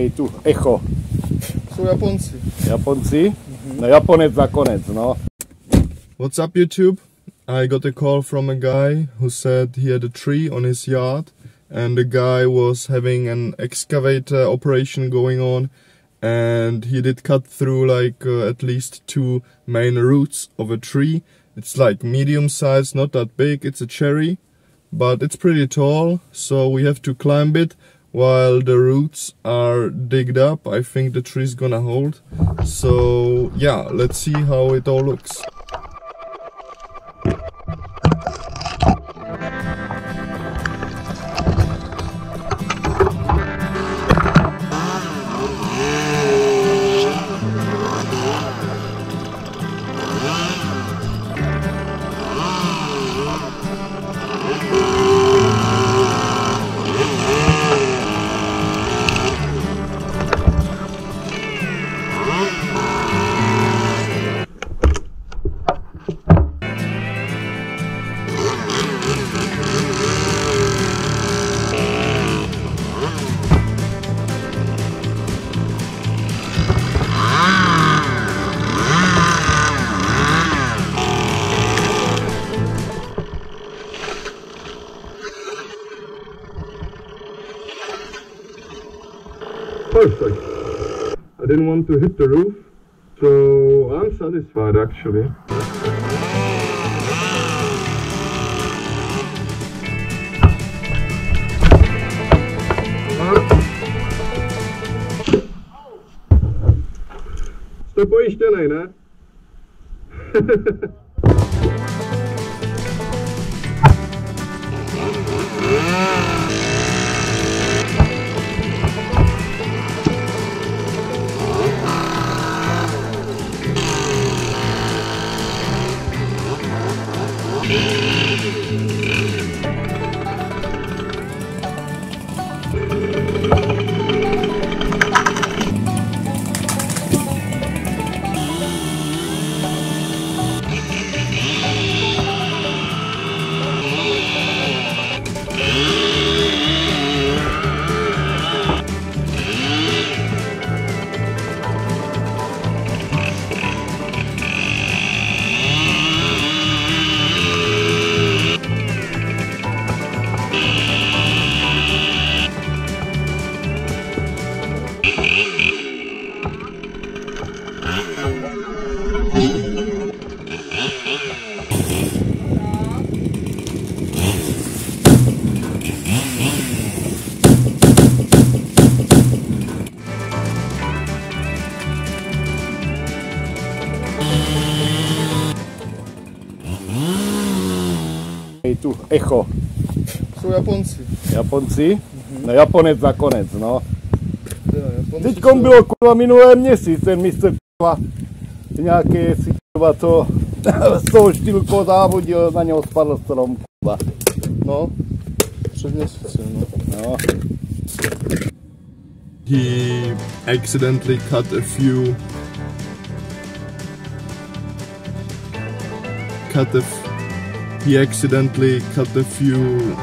Hej tu, echo. Jsou Japonci. Japonci? No Japonec nakonec, no. What's up YouTube? I got a call from a guy who said he had a tree on his yard and the guy was having an excavator operation going on and he did cut through like uh, at least two main roots of a tree. It's like medium size, not that big, it's a cherry, but it's pretty tall, so we have to climb it while the roots are digged up. I think the tree is gonna hold. So yeah, let's see how it all looks. Perfect. I didn't want to hit the roof, so I'm satisfied actually. Jste pojištěnej, ne? Tu, echo. Jsou Japonci. Japonci? No Japonec nakonec, no. Japonci Teďkom jsou- bylo kurva minulé měsíc, ten mistr nějaký si kurva z toho na něho spadl strom kurva. No, před no. No. He accidentally cut a few cut a he accidentally cut a few